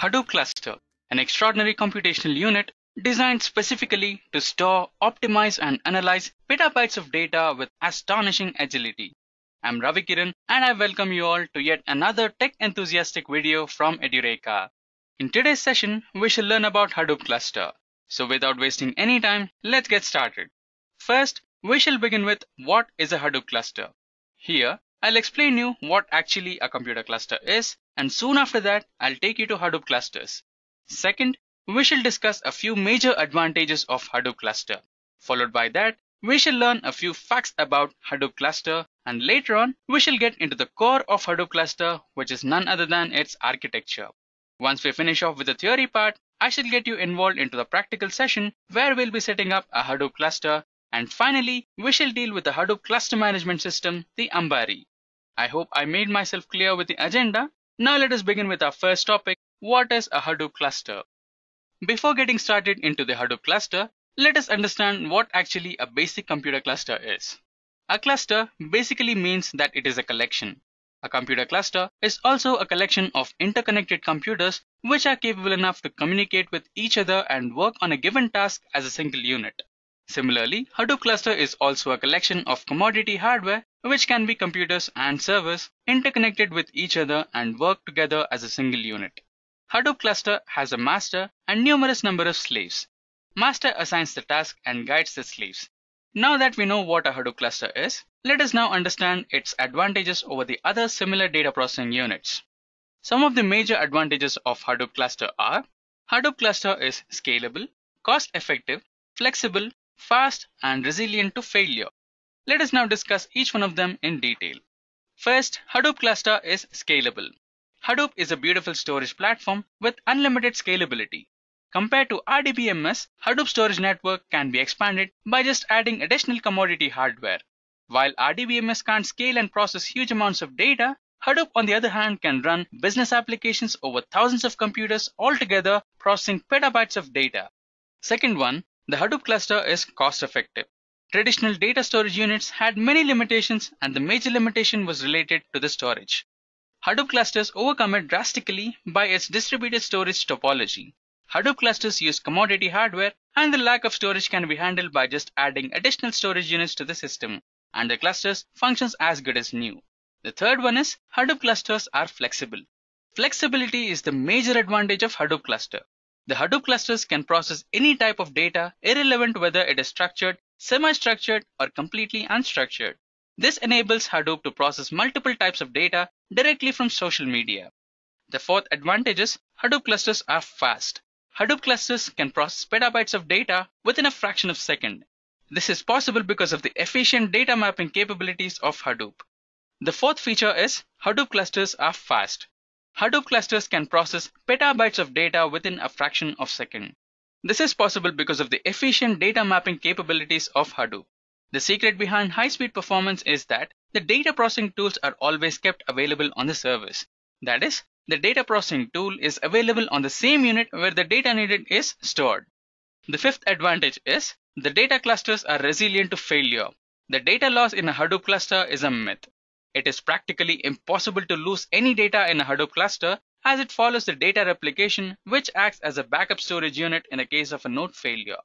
Hadoop Cluster, an extraordinary computational unit designed specifically to store, optimize, and analyze petabytes of data with astonishing agility. I'm Ravi Kiran, and I welcome you all to yet another tech enthusiastic video from Edureka. In today's session, we shall learn about Hadoop Cluster. So without wasting any time, let's get started. First, we shall begin with what is a Hadoop cluster. Here, I'll explain you what actually a computer cluster is and soon after that, I'll take you to Hadoop clusters. Second, we shall discuss a few major advantages of Hadoop cluster. Followed by that, we shall learn a few facts about Hadoop cluster and later on, we shall get into the core of Hadoop cluster which is none other than its architecture. Once we finish off with the theory part, I shall get you involved into the practical session where we'll be setting up a Hadoop cluster and finally, we shall deal with the Hadoop cluster management system, the Ambari. I hope I made myself clear with the agenda. Now let us begin with our first topic, what is a Hadoop cluster? Before getting started into the Hadoop cluster, let us understand what actually a basic computer cluster is. A cluster basically means that it is a collection. A computer cluster is also a collection of interconnected computers which are capable enough to communicate with each other and work on a given task as a single unit. Similarly, Hadoop cluster is also a collection of commodity hardware which can be computers and servers interconnected with each other and work together as a single unit. Hadoop cluster has a master and numerous number of slaves. Master assigns the task and guides the slaves. Now that we know what a Hadoop cluster is, let us now understand its advantages over the other similar data processing units. Some of the major advantages of Hadoop cluster are Hadoop cluster is scalable, cost effective, flexible, fast, and resilient to failure. Let us now discuss each one of them in detail. First, Hadoop cluster is scalable. Hadoop is a beautiful storage platform with unlimited scalability. Compared to RDBMS, Hadoop storage network can be expanded by just adding additional commodity hardware. While RDBMS can't scale and process huge amounts of data, Hadoop on the other hand can run business applications over thousands of computers altogether processing petabytes of data. Second one, the Hadoop cluster is cost effective. Traditional data storage units had many limitations and the major limitation was related to the storage. Hadoop clusters overcome it drastically by its distributed storage topology. Hadoop clusters use commodity hardware and the lack of storage can be handled by just adding additional storage units to the system and the clusters functions as good as new. The third one is Hadoop clusters are flexible. Flexibility is the major advantage of Hadoop cluster. The Hadoop clusters can process any type of data irrelevant whether it is structured, semi-structured or completely unstructured. This enables Hadoop to process multiple types of data directly from social media. The fourth advantage is Hadoop clusters are fast. Hadoop clusters can process petabytes of data within a fraction of a second. This is possible because of the efficient data mapping capabilities of Hadoop. The fourth feature is Hadoop clusters are fast. Hadoop clusters can process petabytes of data within a fraction of a second. This is possible because of the efficient data mapping capabilities of Hadoop. The secret behind high-speed performance is that the data processing tools are always kept available on the service. That is, the data processing tool is available on the same unit where the data needed is stored. The fifth advantage is the data clusters are resilient to failure. The data loss in a Hadoop cluster is a myth. It is practically impossible to lose any data in a Hadoop cluster as it follows the data replication which acts as a backup storage unit in the case of a node failure.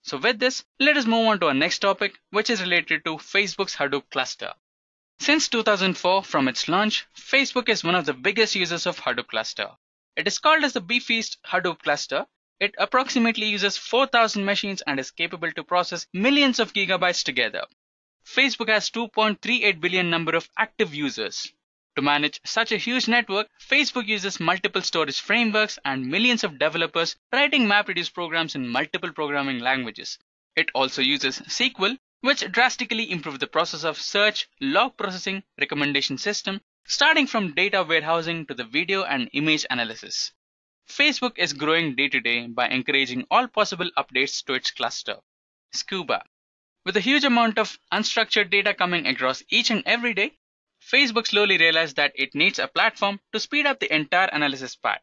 So with this, let us move on to our next topic which is related to Facebook's Hadoop cluster. Since 2004 from its launch, Facebook is one of the biggest users of Hadoop cluster. It is called as the beefiest Hadoop cluster. It approximately uses 4000 machines and is capable to process millions of gigabytes together. Facebook has 2.38 billion number of active users. To manage such a huge network, Facebook uses multiple storage frameworks and millions of developers writing MapReduce programs in multiple programming languages. It also uses SQL, which drastically improves the process of search, log processing, recommendation system, starting from data warehousing to the video and image analysis. Facebook is growing day to day by encouraging all possible updates to its cluster. Scuba, with a huge amount of unstructured data coming across each and every day, Facebook slowly realized that it needs a platform to speed up the entire analysis part.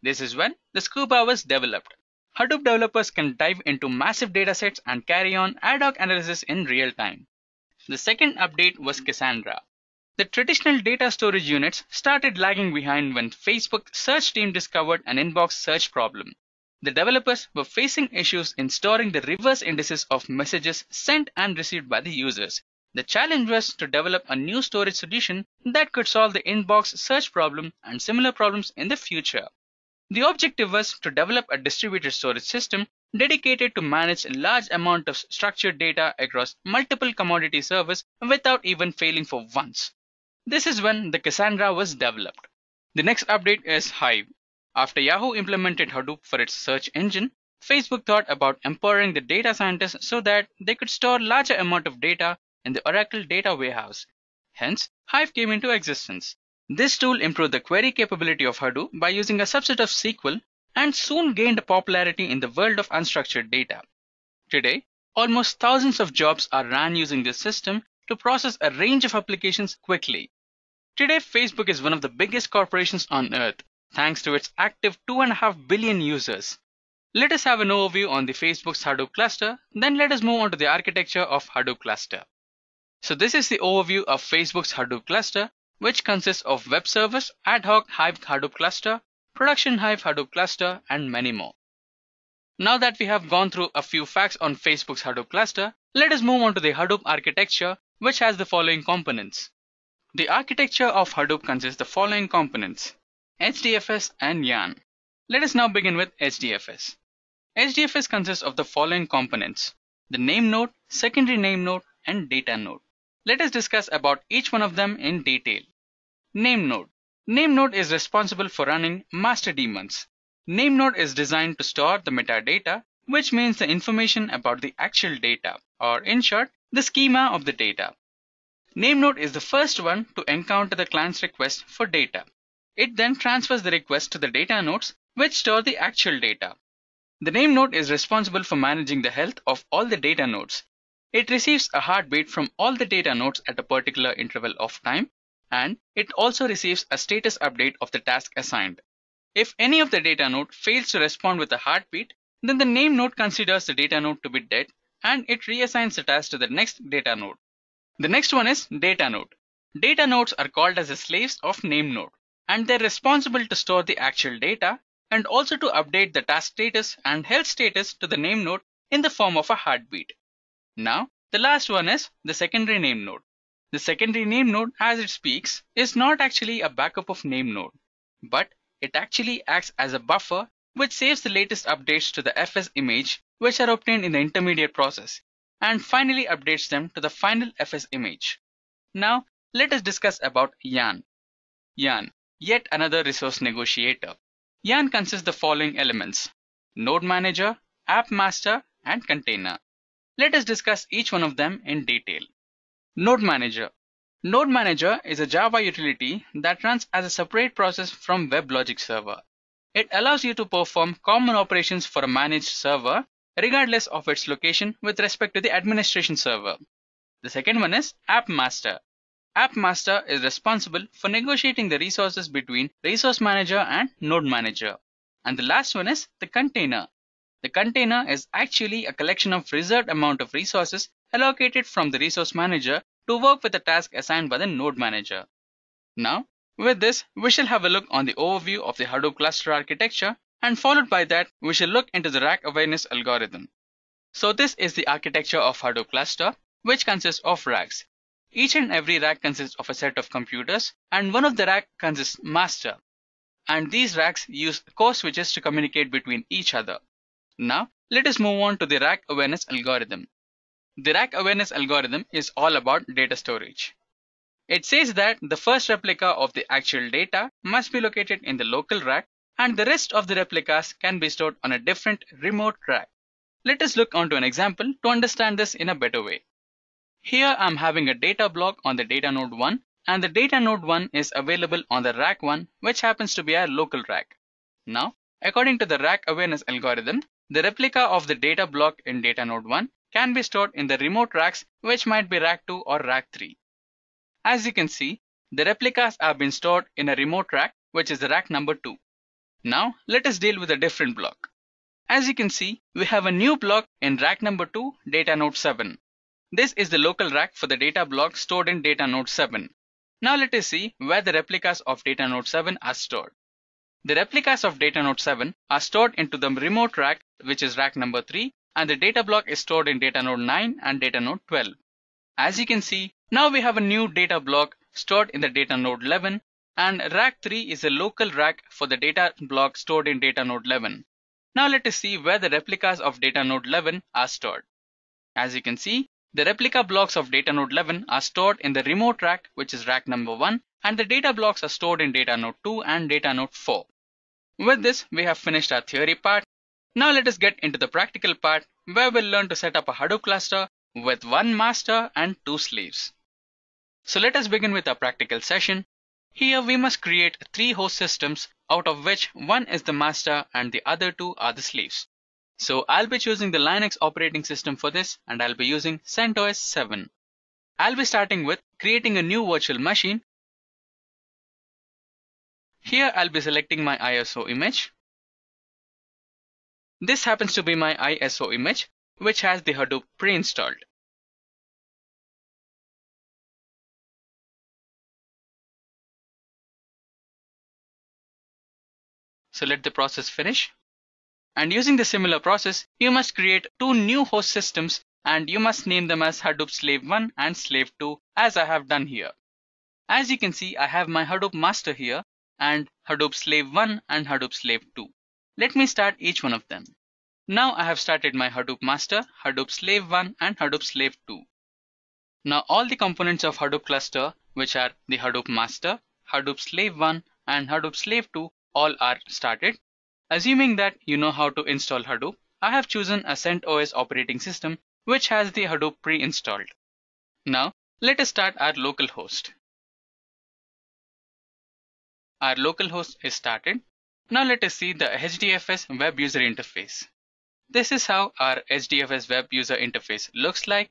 This is when the Scuba was developed. Hadoop developers can dive into massive datasets and carry on ad hoc analysis in real time. The second update was Cassandra. The traditional data storage units started lagging behind when Facebook search team discovered an inbox search problem. The developers were facing issues in storing the reverse indices of messages sent and received by the users. The challenge was to develop a new storage solution that could solve the inbox search problem and similar problems in the future. The objective was to develop a distributed storage system dedicated to manage a large amount of structured data across multiple commodity servers without even failing for once. This is when the Cassandra was developed. The next update is Hive. After Yahoo implemented Hadoop for its search engine, Facebook thought about empowering the data scientists so that they could store larger amount of data in the Oracle data warehouse. Hence, Hive came into existence. This tool improved the query capability of Hadoop by using a subset of SQL and soon gained popularity in the world of unstructured data. Today, almost thousands of jobs are ran using this system to process a range of applications quickly. Today, Facebook is one of the biggest corporations on earth thanks to its active 2.5 billion users. Let us have an overview on the Facebook's Hadoop cluster, then let us move on to the architecture of Hadoop cluster. So this is the overview of Facebook's Hadoop cluster, which consists of web servers, ad hoc Hive Hadoop cluster, production Hive Hadoop cluster, and many more. Now that we have gone through a few facts on Facebook's Hadoop cluster, let us move on to the Hadoop architecture, which has the following components. The architecture of Hadoop consists of the following components. HDFS and YARN. Let us now begin with HDFS. HDFS consists of the following components. The name node, secondary name node, and data node. Let us discuss about each one of them in detail. Name node. Name node is responsible for running master daemons. Name node is designed to store the metadata, which means the information about the actual data, or in short, the schema of the data. Name node is the first one to encounter the client's request for data. It then transfers the request to the data nodes which store the actual data. The name node is responsible for managing the health of all the data nodes. It receives a heartbeat from all the data nodes at a particular interval of time and it also receives a status update of the task assigned. If any of the data node fails to respond with a heartbeat, then the name node considers the data node to be dead and it reassigns the task to the next data node. The next one is data node. Data nodes are called as the slaves of name node and they're responsible to store the actual data and also to update the task status and health status to the name node in the form of a heartbeat. Now, the last one is the secondary name node. The secondary name node, as it speaks, is not actually a backup of name node, but it actually acts as a buffer which saves the latest updates to the FS image which are obtained in the intermediate process and finally updates them to the final FS image. Now, let us discuss about YARN. YARN Yet another resource negotiator. YARN consists the following elements. Node Manager, App Master, and Container. Let us discuss each one of them in detail. Node Manager. Node Manager is a Java utility that runs as a separate process from WebLogic Server. It allows you to perform common operations for a managed server regardless of its location with respect to the administration server. The second one is App Master. App Master is responsible for negotiating the resources between Resource Manager and Node Manager. And the last one is the container. The container is actually a collection of reserved amount of resources allocated from the Resource Manager to work with the task assigned by the Node Manager. Now, with this, we shall have a look on the overview of the Hadoop cluster architecture and followed by that, we shall look into the rack awareness algorithm. So this is the architecture of Hadoop cluster, which consists of racks. Each and every rack consists of a set of computers and one of the rack consists master. And these racks use core switches to communicate between each other. Now, let us move on to the rack awareness algorithm. The rack awareness algorithm is all about data storage. It says that the first replica of the actual data must be located in the local rack and the rest of the replicas can be stored on a different remote rack. Let us look onto an example to understand this in a better way. Here I'm having a data block on the data node 1 and the data node 1 is available on the rack 1 which happens to be a local rack. Now, according to the rack awareness algorithm, the replica of the data block in data node 1 can be stored in the remote racks which might be rack 2 or rack 3. As you can see, the replicas have been stored in a remote rack which is the rack number 2. Now, let us deal with a different block. As you can see, we have a new block in rack number 2, data node 7. This is the local rack for the data block stored in data node 7. Now let us see where the replicas of data node 7 are stored. The replicas of data node 7 are stored into the remote rack which is rack number 3 and the data block is stored in data node 9 and data node 12. As you can see, now we have a new data block stored in the data node 11 and rack 3 is a local rack for the data block stored in data node 11. Now let us see where the replicas of data node 11 are stored. As you can see, the replica blocks of data node 11 are stored in the remote rack which is rack number 1 and the data blocks are stored in data node 2 and data node 4. With this, we have finished our theory part. Now let us get into the practical part where we'll learn to set up a Hadoop cluster with one master and two slaves. So let us begin with our practical session. Here we must create three host systems out of which one is the master and the other two are the slaves. So I'll be choosing the Linux operating system for this and I'll be using CentOS 7. I'll be starting with creating a new virtual machine here I'll be selecting my ISO image. This happens to be my ISO image, which has the Hadoop pre-installed. So let the process finish. And using the similar process, you must create two new host systems and you must name them as Hadoop Slave 1 and Slave 2 as I have done here. As you can see, I have my Hadoop master here and Hadoop Slave 1 and Hadoop Slave 2. Let me start each one of them. Now I have started my Hadoop master, Hadoop Slave 1 and Hadoop Slave 2. Now all the components of Hadoop cluster which are the Hadoop master, Hadoop Slave 1 and Hadoop Slave 2 all are started. Assuming that you know how to install Hadoop, I have chosen a CentOS operating system which has the Hadoop pre-installed. Now let us start our local host. Our local host is started. Now let us see the HDFS web user interface. This is how our HDFS web user interface looks like.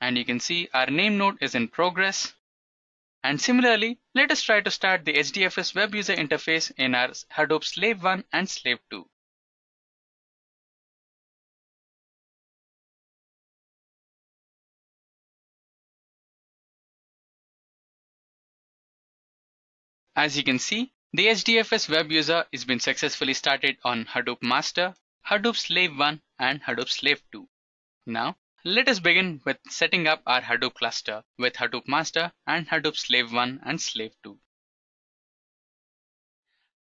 And you can see our name node is in progress. And similarly, let us try to start the HDFS web user interface in our Hadoop Slave 1 and Slave 2. As you can see, the HDFS web user is been successfully started on Hadoop Master, Hadoop Slave 1 and Hadoop Slave 2. Now, let us begin with setting up our Hadoop cluster with Hadoop Master and Hadoop Slave 1 and Slave 2.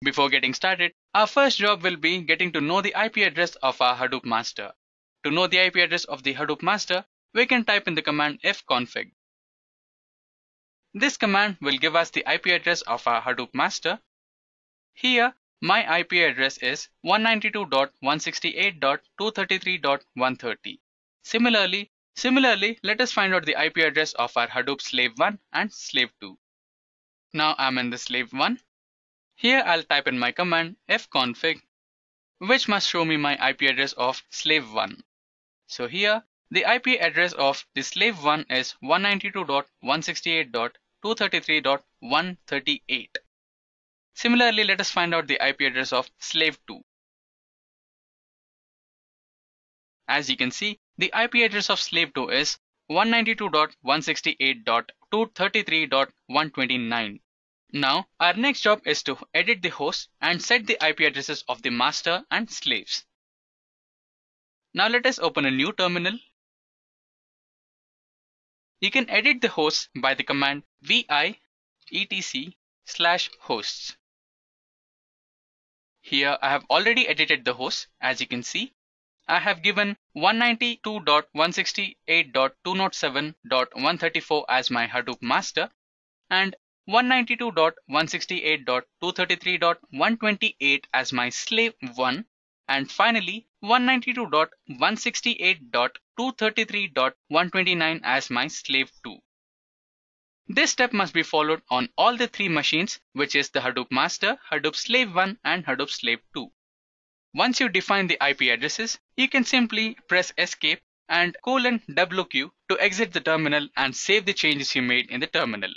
Before getting started, our first job will be getting to know the IP address of our Hadoop master. To know the IP address of the Hadoop master, we can type in the command ifconfig. This command will give us the IP address of our Hadoop master. Here, my IP address is 192.168.233.130. Similarly, similarly, let us find out the IP address of our Hadoop slave 1 and slave 2. Now I'm in the slave 1. Here I'll type in my command ifconfig, which must show me my IP address of slave 1. So here the IP address of the slave 1 is 192.168.233.138. Similarly, let us find out the IP address of slave 2. As you can see, the IP address of slave 2 is 192.168.233.129. Now, our next job is to edit the host and set the IP addresses of the master and slaves. Now let us open a new terminal you can edit the host by the command vi etc slash hosts. Here I have already edited the host as you can see. I have given 192.168.207.134 as my Hadoop master and 192.168.233.128 as my slave 1 and finally 192.168.233.129 as my slave 2. This step must be followed on all the three machines which is the Hadoop master, Hadoop slave 1 and Hadoop slave 2. Once you define the IP addresses, you can simply press escape and colon WQ to exit the terminal and save the changes you made in the terminal.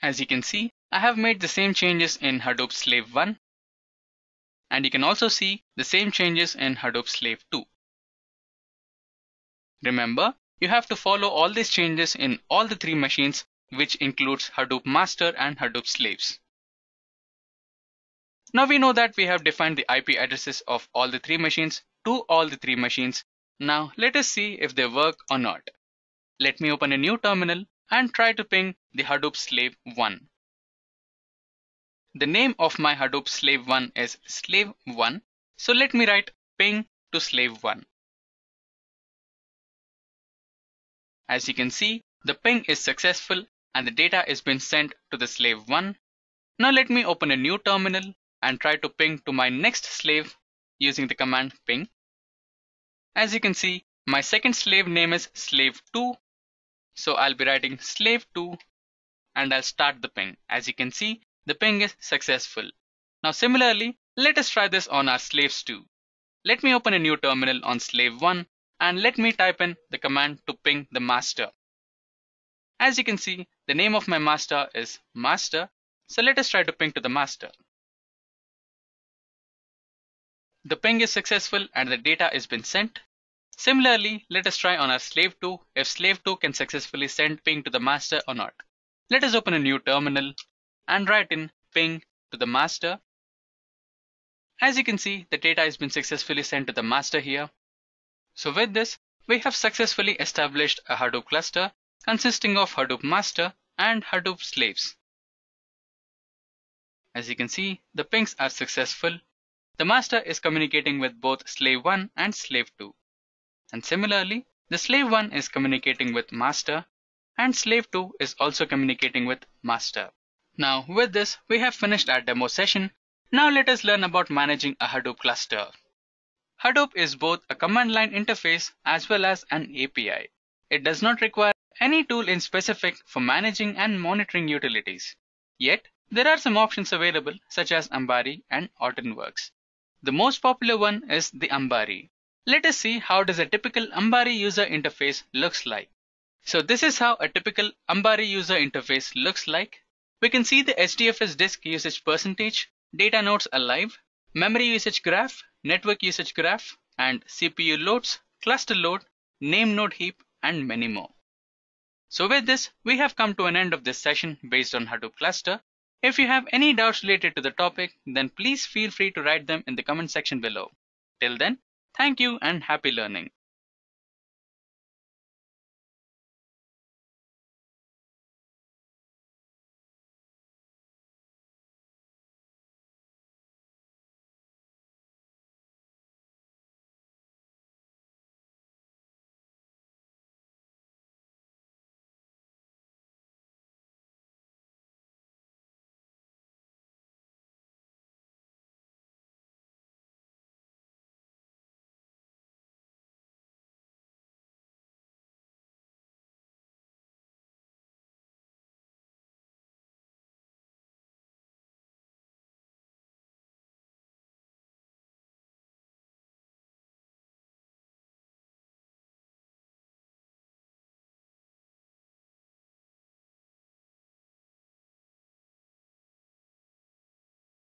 As you can see, I have made the same changes in Hadoop Slave 1. And you can also see the same changes in Hadoop Slave 2. Remember, you have to follow all these changes in all the three machines, which includes Hadoop master and Hadoop slaves. Now we know that we have defined the IP addresses of all the three machines to all the three machines. Now let us see if they work or not. Let me open a new terminal and try to ping the Hadoop slave 1. The name of my Hadoop slave 1 is slave 1. So let me write ping to slave 1. As you can see, the ping is successful and the data is been sent to the slave 1. Now let me open a new terminal and try to ping to my next slave using the command ping. As you can see, my second slave name is slave 2. So I'll be writing slave 2 and I'll start the ping. As you can see, the ping is successful. Now similarly, let us try this on our slaves too. Let me open a new terminal on slave 1 and let me type in the command to ping the master. As you can see, the name of my master is master. So let us try to ping to the master. The ping is successful and the data is been sent. Similarly, let us try on our slave 2 if slave 2 can successfully send ping to the master or not. Let us open a new terminal and write in ping to the master. As you can see, the data has been successfully sent to the master here. So with this, we have successfully established a Hadoop cluster consisting of Hadoop master and Hadoop slaves. As you can see, the pings are successful the master is communicating with both slave 1 and slave 2. And similarly, the slave 1 is communicating with master and slave 2 is also communicating with master. Now with this, we have finished our demo session. Now let us learn about managing a Hadoop cluster. Hadoop is both a command line interface as well as an API. It does not require any tool in specific for managing and monitoring utilities. Yet, there are some options available such as Ambari and Hortonworks. The most popular one is the Ambari. Let us see how does a typical Ambari user interface looks like. So this is how a typical Ambari user interface looks like. We can see the HDFS disk usage percentage, data nodes alive, memory usage graph, network usage graph, and CPU loads, cluster load, name node heap, and many more. So with this, we have come to an end of this session based on Hadoop cluster. If you have any doubts related to the topic, then please feel free to write them in the comment section below. Till then, thank you and happy learning.